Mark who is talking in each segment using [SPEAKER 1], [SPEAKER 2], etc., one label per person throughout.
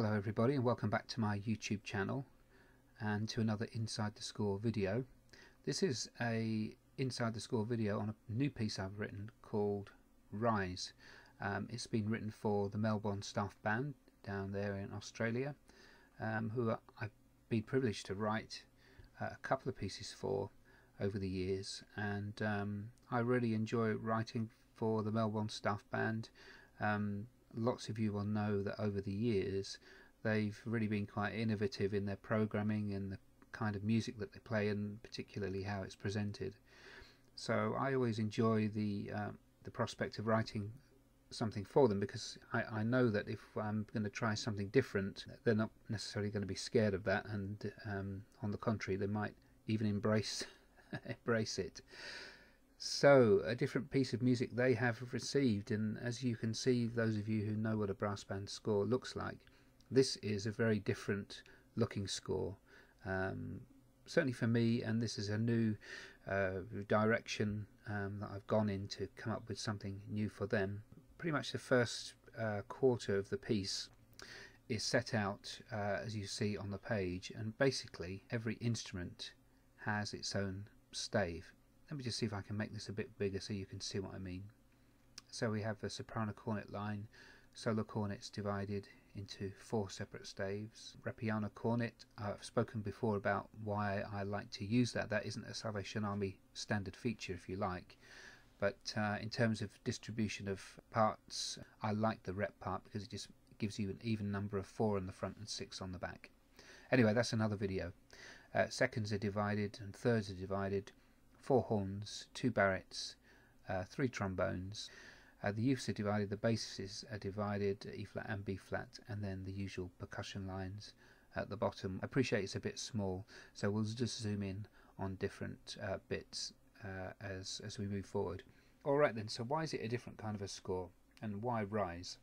[SPEAKER 1] Hello everybody and welcome back to my YouTube channel and to another Inside the Score video. This is a Inside the Score video on a new piece I've written called Rise. Um, it's been written for the Melbourne Staff Band down there in Australia um, who I've been privileged to write uh, a couple of pieces for over the years and um, I really enjoy writing for the Melbourne Staff Band. Um, lots of you will know that over the years they've really been quite innovative in their programming and the kind of music that they play and particularly how it's presented. So I always enjoy the uh, the prospect of writing something for them because I, I know that if I'm going to try something different, they're not necessarily going to be scared of that, and um, on the contrary, they might even embrace embrace it. So, a different piece of music they have received, and as you can see, those of you who know what a brass band score looks like, this is a very different looking score. Um, certainly for me, and this is a new uh, direction um, that I've gone in to come up with something new for them. Pretty much the first uh, quarter of the piece is set out uh, as you see on the page, and basically every instrument has its own stave let me just see if I can make this a bit bigger so you can see what I mean. So we have a soprano cornet line, solo cornets divided into four separate staves. Repiano cornet, I've spoken before about why I like to use that. That isn't a Salvation Army standard feature if you like. But uh, in terms of distribution of parts, I like the rep part because it just gives you an even number of four on the front and six on the back. Anyway, that's another video. Uh, seconds are divided and thirds are divided four horns, two barretts, uh, three trombones. Uh, the euphs are divided, the basses are divided, E flat and B flat, and then the usual percussion lines at the bottom. I appreciate it's a bit small, so we'll just zoom in on different uh, bits uh, as, as we move forward. Alright then, so why is it a different kind of a score, and why Rise?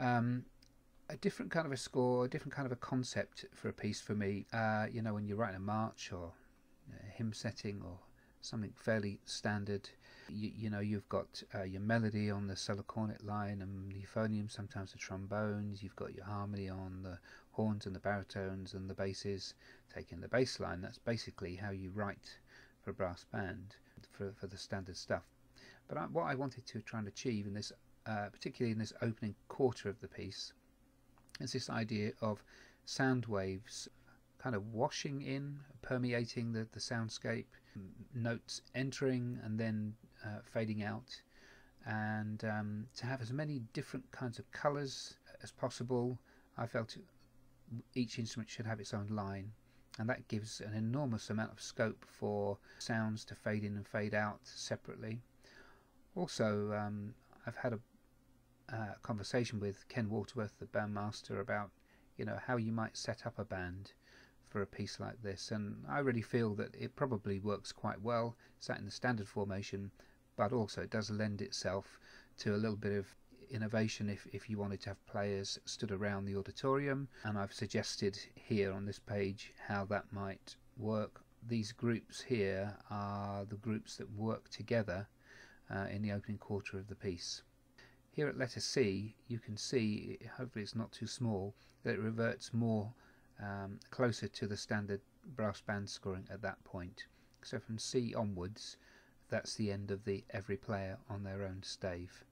[SPEAKER 1] Um, a different kind of a score, a different kind of a concept for a piece for me. Uh, you know, when you're writing a march or hymn setting or something fairly standard. You, you know, you've got uh, your melody on the solo cornet line and the euphonium, sometimes the trombones. You've got your harmony on the horns and the baritones and the basses, taking the bass line. That's basically how you write for a brass band for, for the standard stuff. But I, what I wanted to try and achieve in this, uh, particularly in this opening quarter of the piece, is this idea of sound waves kind of washing in, permeating the, the soundscape, notes entering and then uh, fading out, and um, to have as many different kinds of colours as possible. I felt each instrument should have its own line, and that gives an enormous amount of scope for sounds to fade in and fade out separately. Also, um, I've had a uh, conversation with Ken Waterworth, the bandmaster, about you know how you might set up a band for a piece like this and I really feel that it probably works quite well sat in the standard formation but also it does lend itself to a little bit of innovation if, if you wanted to have players stood around the auditorium and I've suggested here on this page how that might work. These groups here are the groups that work together uh, in the opening quarter of the piece. Here at letter C you can see, hopefully it's not too small, that it reverts more um, closer to the standard brass band scoring at that point. So from C onwards, that's the end of the every player on their own stave.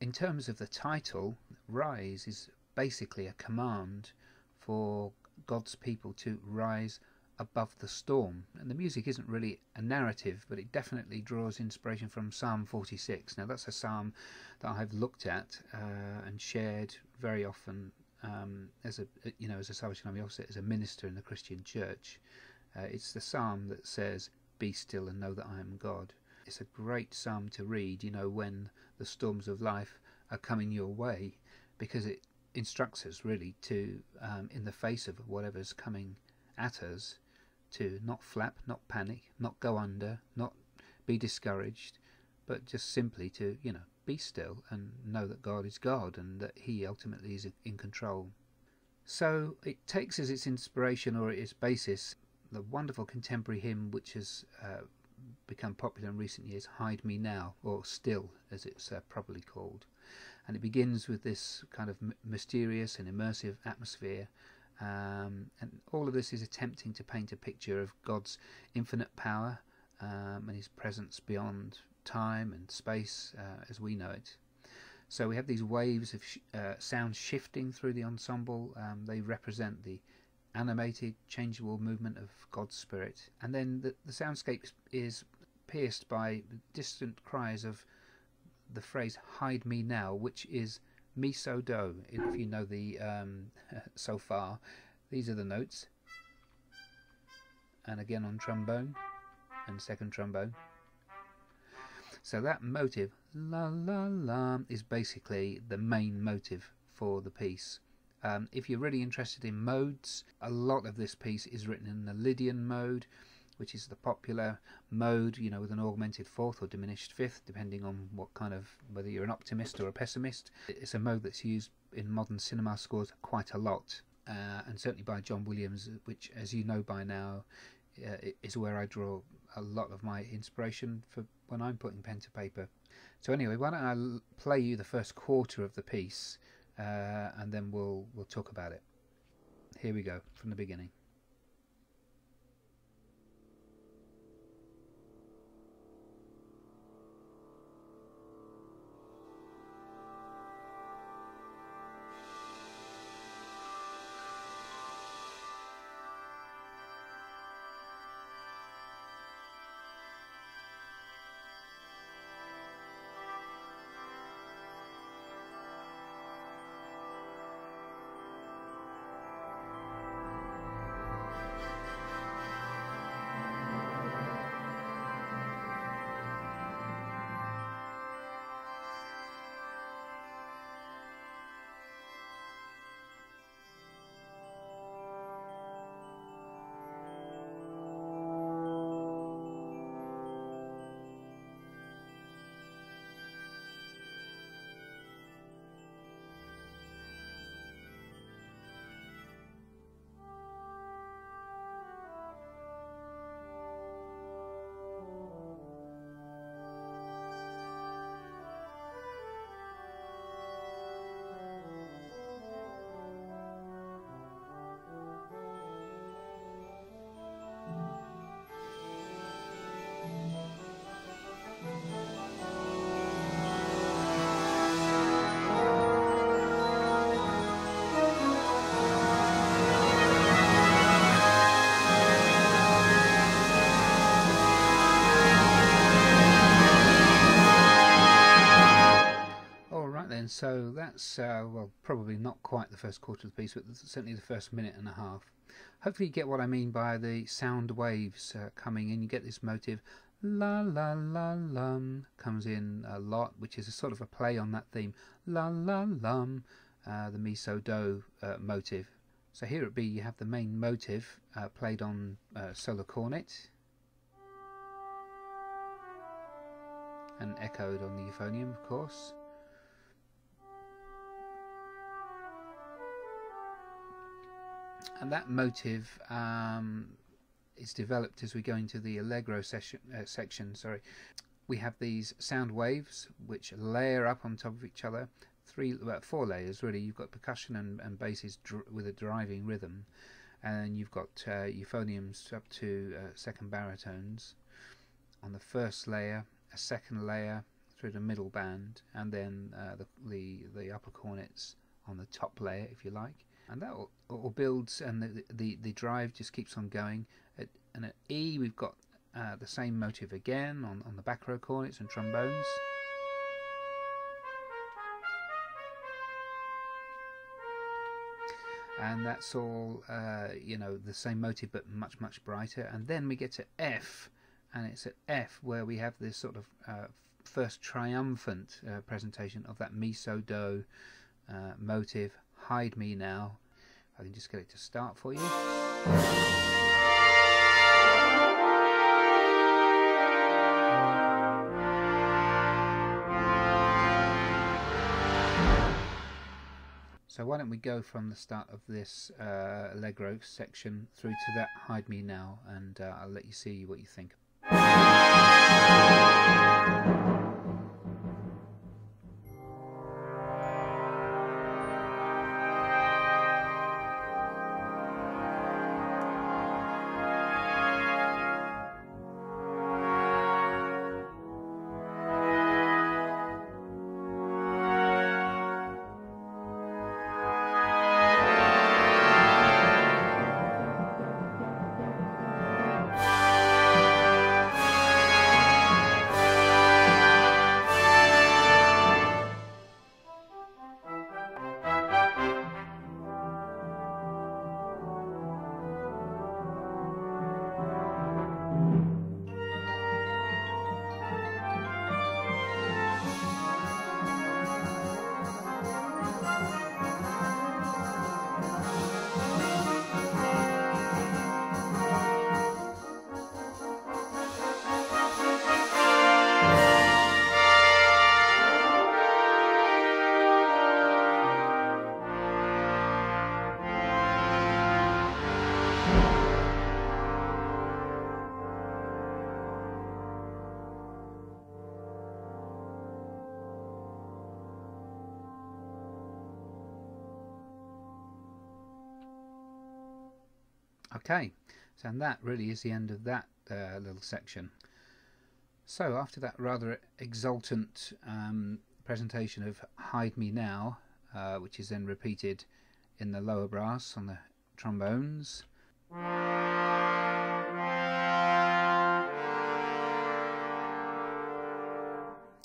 [SPEAKER 1] In terms of the title, Rise is basically a command for God's people to rise above the storm. And the music isn't really a narrative, but it definitely draws inspiration from Psalm 46. Now, that's a psalm that I've looked at uh, and shared very often um, as a you know as a Salvation Army officer, as a minister in the Christian Church. Uh, it's the psalm that says, "Be still and know that I am God." It's a great psalm to read, you know, when the storms of life are coming your way, because it instructs us really to, um, in the face of whatever's coming at us, to not flap, not panic, not go under, not be discouraged, but just simply to, you know, be still and know that God is God and that He ultimately is in control. So it takes as its inspiration or its basis the wonderful contemporary hymn which has uh, become popular in recent years, Hide Me Now, or Still as it's uh, properly called. and it begins with this kind of mysterious and immersive atmosphere. Um, and all of this is attempting to paint a picture of God's infinite power um, and His presence beyond time and space uh, as we know it. So we have these waves of sh uh, sound shifting through the ensemble. Um, they represent the animated, changeable movement of God's Spirit. And then the, the soundscape is pierced by distant cries of the phrase "Hide me now," which is "Mi So Do." If you know the um, sol-fa, these are the notes, and again on trombone and second trombone. So that motive, la la la, is basically the main motive for the piece. Um, if you're really interested in modes, a lot of this piece is written in the Lydian mode, which is the popular mode, you know, with an augmented fourth or diminished fifth, depending on what kind of whether you're an optimist or a pessimist. It's a mode that's used in modern cinema scores quite a lot, uh, and certainly by John Williams, which, as you know by now, uh, is where I draw a lot of my inspiration for when I'm putting pen to paper. So anyway, why don't I play you the first quarter of the piece, uh, and then we'll we'll talk about it. Here we go from the beginning. So that's uh, well probably not quite the first quarter of the piece but certainly the first minute and a half. Hopefully you get what I mean by the sound waves uh, coming in. You get this motive la la la lum comes in a lot which is a sort of a play on that theme. La la lum uh, the mi so do uh, motive. So here at B you have the main motive uh, played on uh, solo cornet. And echoed on the euphonium of course and that motive um, is developed as we go into the allegro session, uh, section. Sorry, we have these sound waves which layer up on top of each other. Three, well, four layers really. You've got percussion and, and basses with a driving rhythm, and you've got uh, euphoniums up to uh, second baritones. On the first layer, a second layer through the middle band, and then uh, the, the the upper cornets on the top layer, if you like and that all, builds and the, the, the drive just keeps on going. At, and at E we've got uh, the same motive again on, on the back row cornets and trombones. And that's all uh, you know the same motive but much much brighter. And then we get to F and it's at F where we have this sort of uh, first triumphant uh, presentation of that mi so do uh, motive hide me now I can just get it to start for you. So why don't we go from the start of this uh, Allegro section through to that Hide Me Now and uh, I'll let you see what you think. Okay, so and that really is the end of that uh, little section. So after that rather exultant um, presentation of Hide Me Now, uh, which is then repeated in the lower brass on the trombones.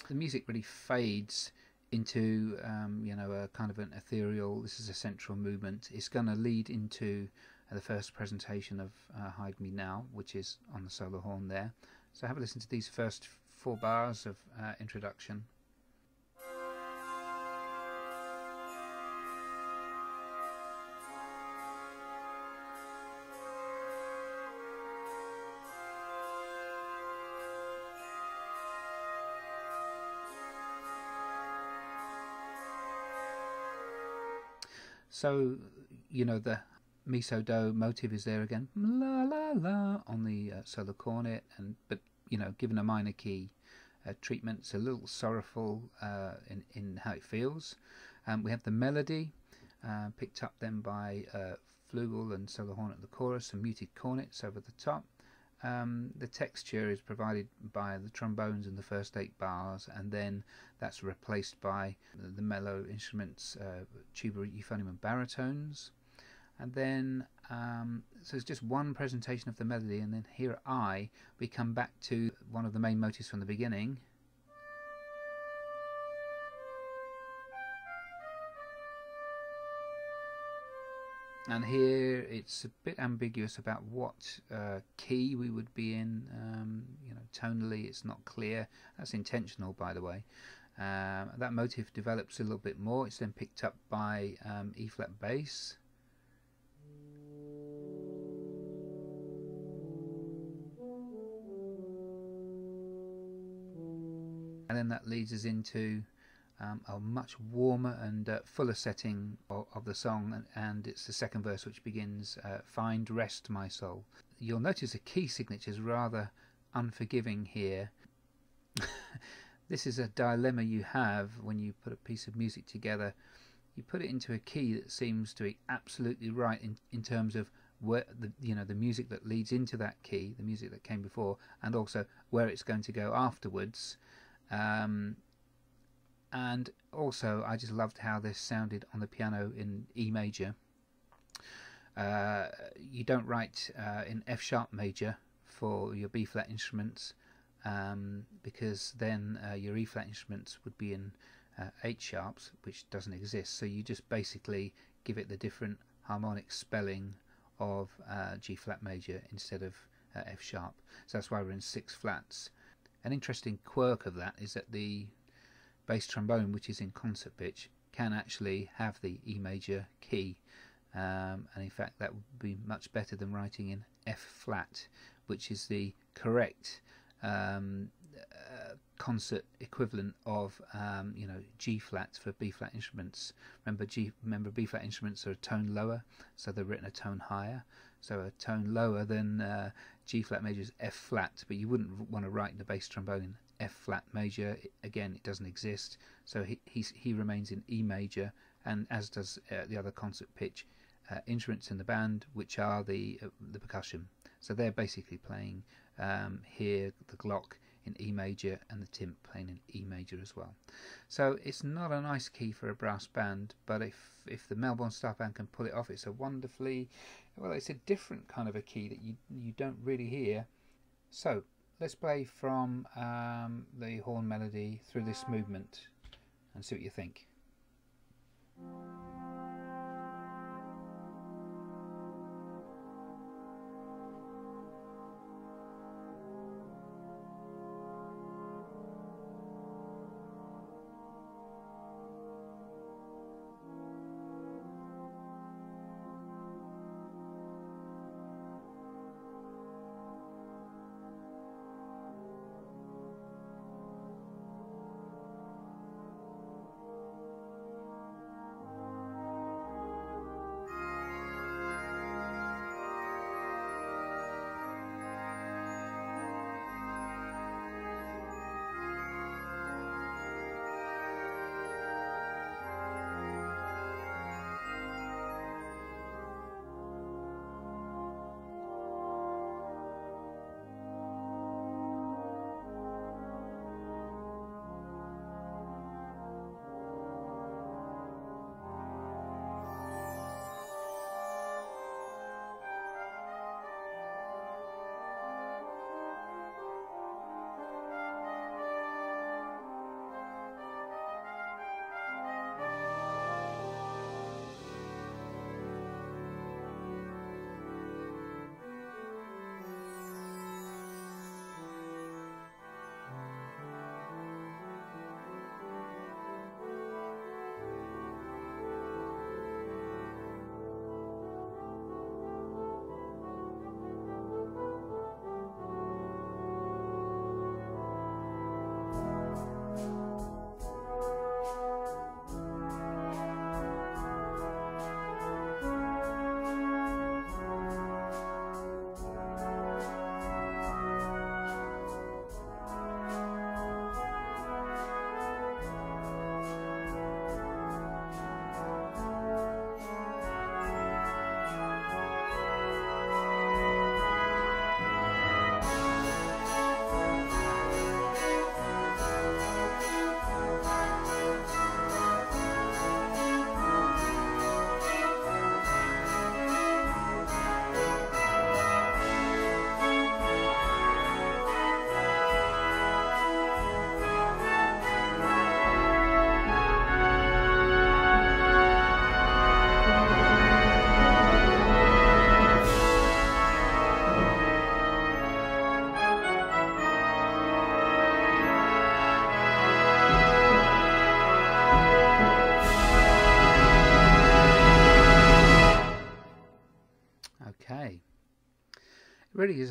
[SPEAKER 1] The music really fades into um, you know a kind of an ethereal. This is a central movement. It's going to lead into the first presentation of uh, Hide Me Now, which is on the solo horn there. So have a listen to these first four bars of uh, introduction. So, you know, the mi so do motive is there again, la la la, on the uh, solo cornet, and but you know, given a minor key uh, treatment, it's a little sorrowful uh, in in how it feels. Um, we have the melody uh, picked up then by uh, flugel and solo horn at the chorus, and muted cornets over the top. Um, the texture is provided by the trombones in the first eight bars, and then that's replaced by the mellow instruments, uh, tuba, euphonium, and baritones. And then, um, so it's just one presentation of the melody, and then here I, we come back to one of the main motifs from the beginning, and here it's a bit ambiguous about what uh, key we would be in. Um, you know, tonally it's not clear. That's intentional, by the way. Um, that motif develops a little bit more. It's then picked up by um, E flat bass. Then that leads us into um, a much warmer and uh, fuller setting of, of, the song, and, and, it's the second verse which begins, uh, Find rest, my soul. You'll notice the key signature is rather unforgiving here. this is a dilemma you have when you put a piece of music together. You put it into a key that seems to be absolutely right in, in terms of where the you know the music that leads into that key, the music that came before, and also where it's going to go afterwards. Um, and also I just loved how this sounded on the piano in E major. Uh, you don't write uh, in F sharp major for your B flat instruments um, because then uh, your E flat instruments would be in uh, H sharps, which doesn't exist. So you just basically give it the different harmonic spelling of uh, G flat major instead of uh, F sharp. So that's why we're in six flats. An interesting quirk of that is that the bass trombone, which is in concert pitch, can actually have the E major key. Um, and in fact, that would be much better than writing in F flat, which is the correct um, uh, concert equivalent of um, you know G flat for B flat instruments. Remember G remember B flat instruments are a tone lower, so they're written a tone higher. So a tone lower than uh, G flat major is F flat, but you wouldn't want to write the bass trombone F flat major. Again, it doesn't exist, so he he remains in E major, and as does uh, the other concert pitch uh, instruments in the band, which are the uh, the percussion. So they're basically playing um, here the Glock in E major and the Timp playing in E major as well. So it's not a nice key for a brass band, but if if the Melbourne Staff Band can pull it off, it's a wonderfully well, it's a different kind of a key that you you don't really hear. So let's play from um, the horn melody through this movement and see what you think.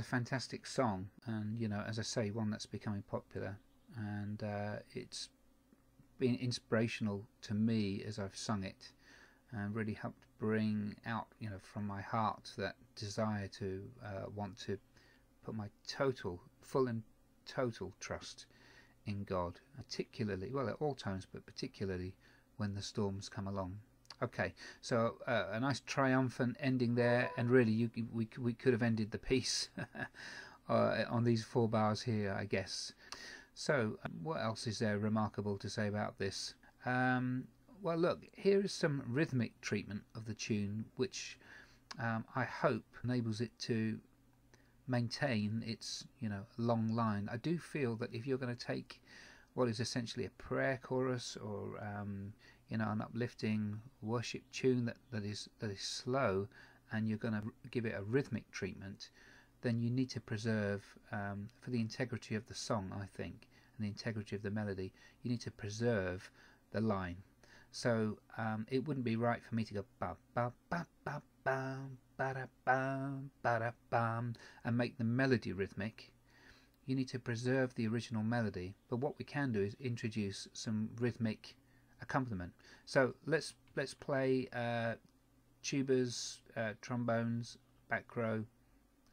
[SPEAKER 1] Fantastic song, and you know, as I say, one that's becoming popular, and uh, it's been inspirational to me as I've sung it, and really helped bring out, you know, from my heart that desire to uh, want to put my total, full and total trust in God, particularly, well, at all times, but particularly when the storms come along. Okay, so uh, a nice triumphant ending there, and really, you, we we could have ended the piece uh, on these four bars here, I guess. So, um, what else is there remarkable to say about this? Um, well, look, here is some rhythmic treatment of the tune, which um, I hope enables it to maintain its you know long line. I do feel that if you're going to take what is essentially a prayer chorus or um, you know an uplifting worship tune that, that is that is slow and you're going to give it a rhythmic treatment then you need to preserve um, for the integrity of the song I think and the integrity of the melody you need to preserve the line. So um, it wouldn't be right for me to go ba ba ba ba bam ba da bam ba da bam and make the melody rhythmic. You need to preserve the original melody but what we can do is introduce some rhythmic accompaniment. So let's let's play uh, tubas, uh, trombones, back row,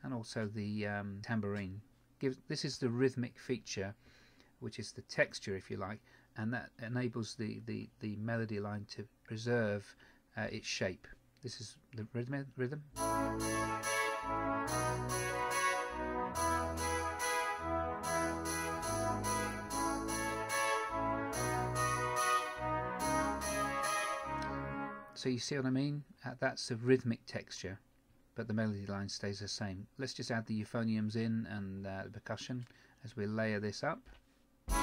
[SPEAKER 1] and also the um, tambourine. Gives this is the rhythmic feature, which is the texture, if you like, and that enables the the, the melody line to preserve uh, its shape. This is the rhythm. rhythm. So you see what I mean? Uh, that's a rhythmic texture, but the melody line stays the same. Let's just add the euphoniums in and uh, the percussion as we layer this up. So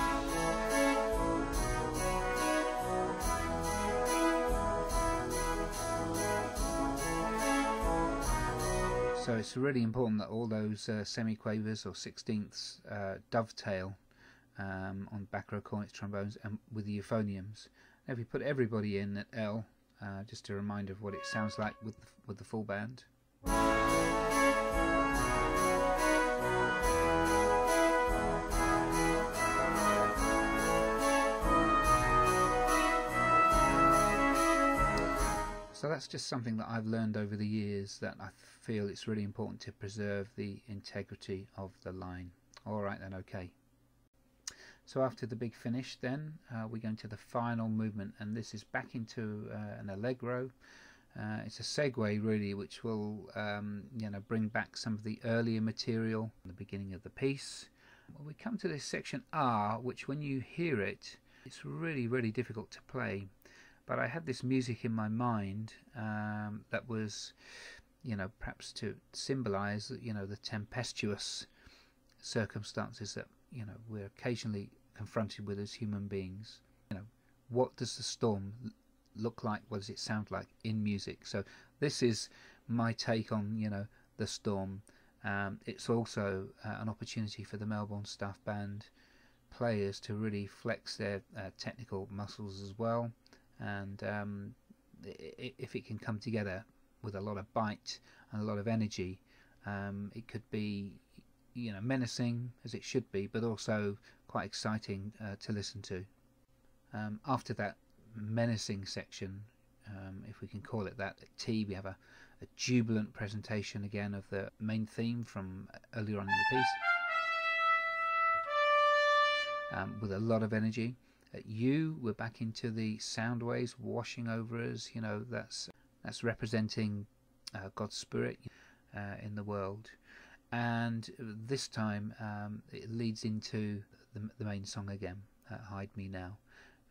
[SPEAKER 1] it's really important that all those uh, semiquavers or sixteenths uh, dovetail um, on back row cornets, trombones, and with the euphoniums. Now if you put everybody in at L, uh, just a reminder of what it sounds like with the, with the full band. So that's just something that I've learned over the years that I feel it's really important to preserve the integrity of the line. Alright then, okay. So after the big finish then uh, we go into the final movement and this is back into uh, an allegro. Uh, it's a segue really which will um, you know bring back some of the earlier material at the beginning of the piece. We come to this section R which when you hear it it's really really difficult to play but I had this music in my mind um, that was you know perhaps to symbolize you know the tempestuous circumstances that you know we're occasionally confronted with as human beings. You know, what does the storm look like? What does it sound like in music? So this is my take on you know the storm. Um, it's also uh, an opportunity for the Melbourne Staff Band players to really flex their uh, technical muscles as well. And um, if it can come together with a lot of bite and a lot of energy, um, it could be you know menacing as it should be, but also quite exciting uh, to listen to. Um, after that menacing section, um, if we can call it that, at T we have a, a, jubilant presentation again of the main theme from earlier on in the piece, um, with a lot of energy. At U we're back into the sound waves washing over us. You know that's that's representing uh, God's spirit uh, in the world and this time um, it leads into the, the main song again, uh, Hide Me Now.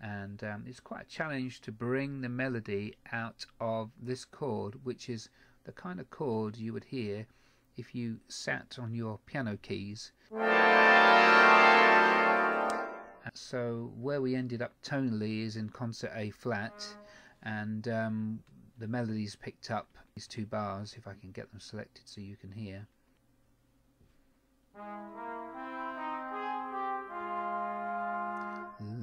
[SPEAKER 1] And um, it's quite a challenge to bring the melody out of this chord, which is the kind of chord you would hear if you sat on your piano keys. So where we ended up tonally is in concert A flat, and um, the melodies picked up these two bars, if I can get them selected so you can hear.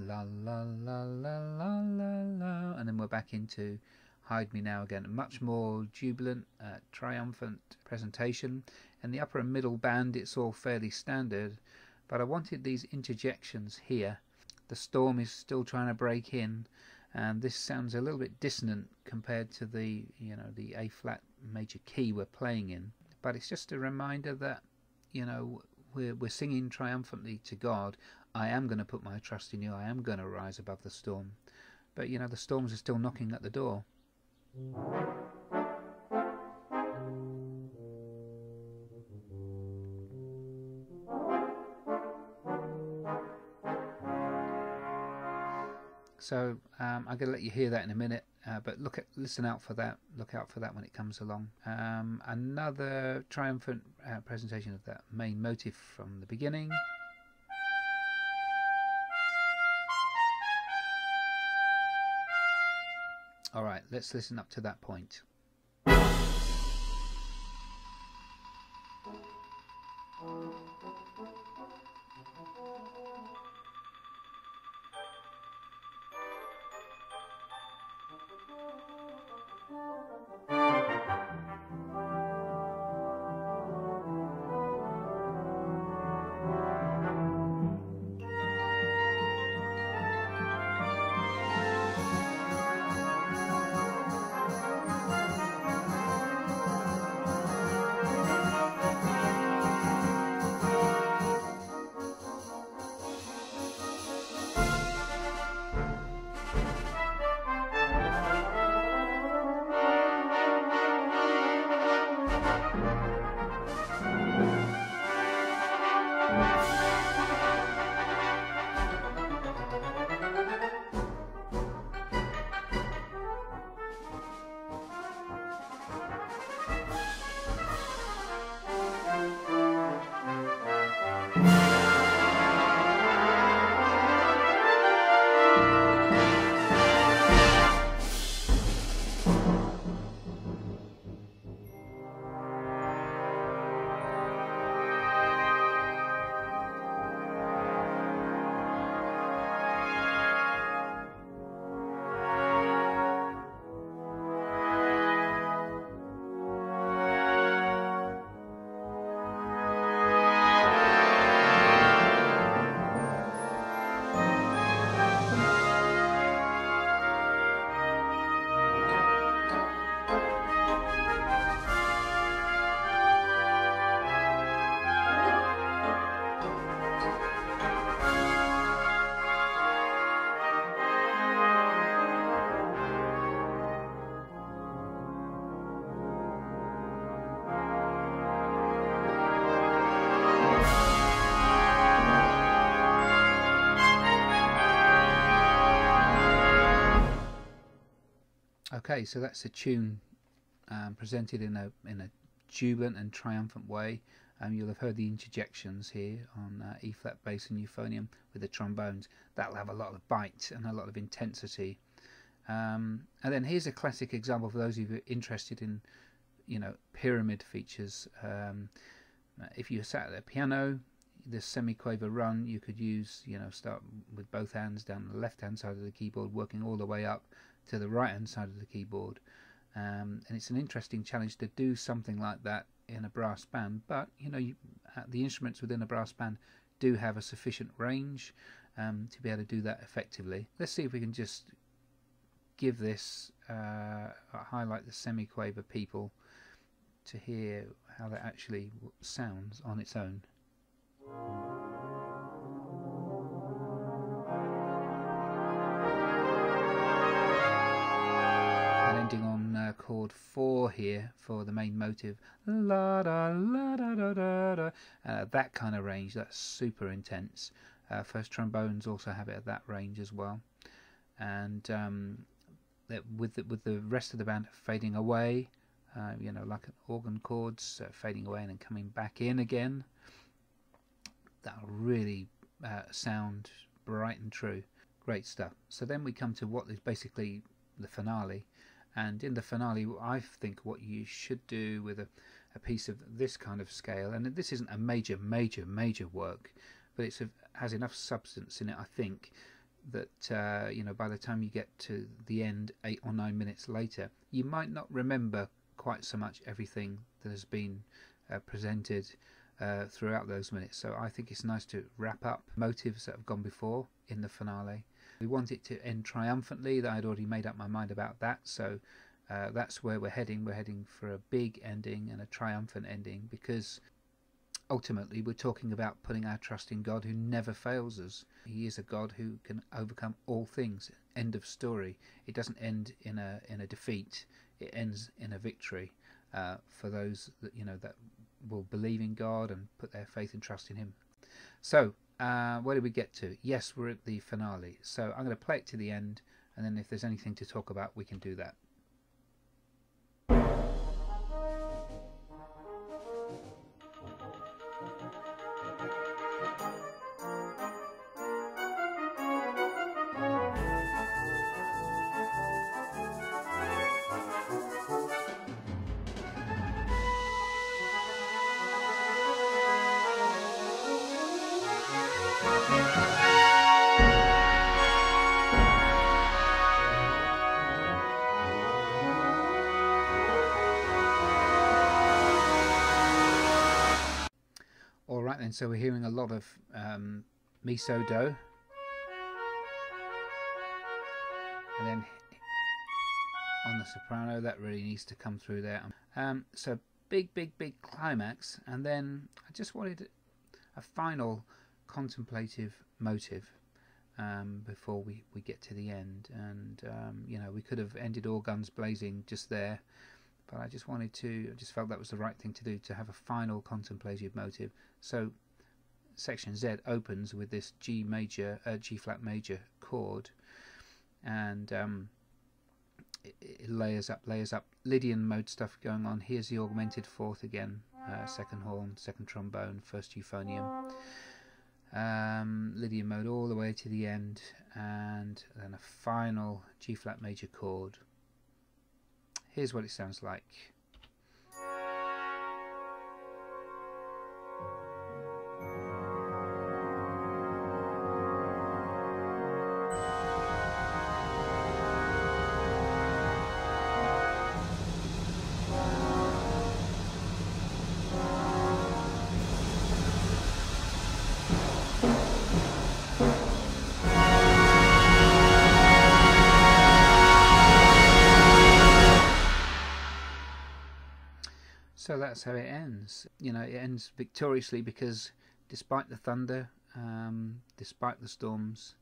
[SPEAKER 1] La la la la la la la and then we're back into Hide Me Now Again. A much more jubilant, uh, triumphant presentation. In the upper and middle band, it's all fairly standard, but I wanted these interjections here. The storm is still trying to break in, and this sounds a little bit dissonant compared to the you know the A flat major key we're playing in. But it's just a reminder that you know we're we're singing triumphantly to God. I am going to put my trust in you. I am going to rise above the storm. But you know the storms are still knocking at the door. So um, I'm going to let you hear that in a minute, uh, but look at listen out for that. Look out for that when it comes along. Um, another triumphant uh, presentation of that main motive from the beginning. All right, let's listen up to that point. Okay, so that's a tune um, presented in a in a jubilant and triumphant way. Um, you'll have heard the interjections here on uh, E flat bass and euphonium with the trombones. That'll have a lot of bite and a lot of intensity. Um, and then here's a classic example for those of you interested in, you know, pyramid features. Um, if you sat at the piano, the semiquaver run you could use, you know, start with both hands down the left hand side of the keyboard, working all the way up to the right hand side of the keyboard. Um, and it's an interesting challenge to do something like that in a brass band. But you know, you, uh, the instruments within a brass band do have a sufficient range um, to be able to do that effectively. Let's see if we can just give this uh, highlight the semiquaver people to hear how that actually sounds on its own. Chord 4 here for the main motive. La da la da da da da. Uh, that kind of range, that's super intense. Uh, first trombones also have it at that range as well. And um, with the, with the rest of the band fading away, uh, you know, like organ chords uh, fading away and then coming back in again. That'll really uh, sound bright and true. Great stuff. So then we come to what is basically the finale, and in the finale, I think what you should do with a, a piece of this kind of scale, and this isn't a major, major, major work, but it has enough substance in it, I think, that uh, you know by the time you get to the end eight or nine minutes later you might not remember quite so much everything that has been uh, presented uh, throughout those minutes so I think it's nice to wrap up motives that have gone before in the finale we want it to end triumphantly that I'd already made up my mind about that so uh, that's where we're heading we're heading for a big ending and a triumphant ending because ultimately we're talking about putting our trust in God who never fails us. He is a God who can overcome all things. End of story. It doesn't end in a in a defeat. It ends in a victory uh, for those that you know that will believe in God and put their faith and trust in Him. So uh, where did we get to? Yes, we're at the finale. So I'm going to play it to the end, and then if there's anything to talk about, we can do that. Then, so we're hearing a lot of um, mi so do. And then on the soprano, that really needs to come through there. Um, so big, big, big climax. And then I just wanted a final contemplative motive um, before we, we get to the end. And, um, you know, we could have ended all guns blazing just there but I just wanted to, I just felt that was the right thing to do to have a final contemplative motive. So section Z opens with this G major, uh, G flat major chord, and um, it, it, layers up, layers up. Lydian mode stuff going on. Here's the augmented fourth again, uh, second horn, second trombone, first euphonium. Um, Lydian mode all the way to the end, and then a final G flat major chord. Here's what it sounds like. That's how it ends. You know, it ends victoriously because despite the thunder, um, despite the storms,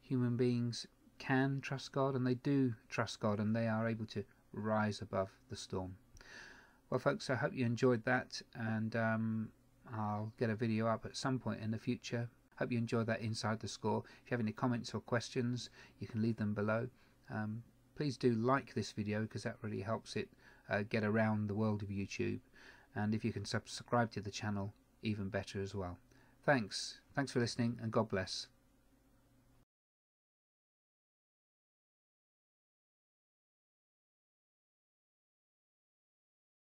[SPEAKER 1] human beings can trust God and they do trust God and they are able to rise above the storm. Well, folks, I hope you enjoyed that and um, I'll get a video up at some point in the future. Hope you enjoyed that Inside the Score. If you have any comments or questions, you can leave them below. Um, please do like this video because that really helps it uh, get around the world of YouTube. And if you can subscribe to the channel, even better as well. Thanks. Thanks for listening and God bless.